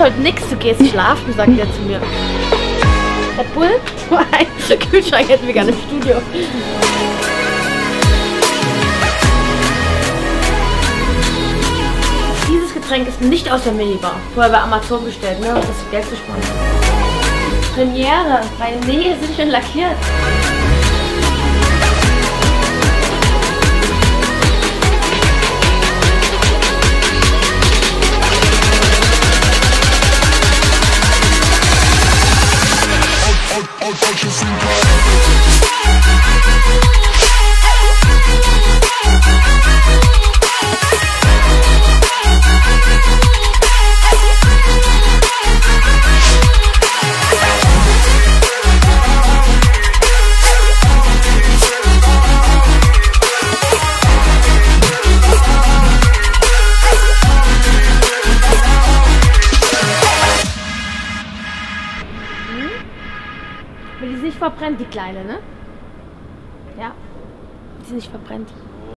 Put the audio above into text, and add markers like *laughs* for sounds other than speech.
heute nichts, du gehst schlafen, sagt er zu mir. Red Bull? *laughs* Der Kühlschrank hätten wir gerne im Studio. Dieses Getränk ist nicht aus der Minibar. Vorher bei Amazon bestellt, ne? Um das Geld zu sparen. Premiere. Meine Nägel sind schon lackiert. Oh, don't you think I Wenn die sich verbrennt, die Kleine, ne? Ja. Die sich verbrennt.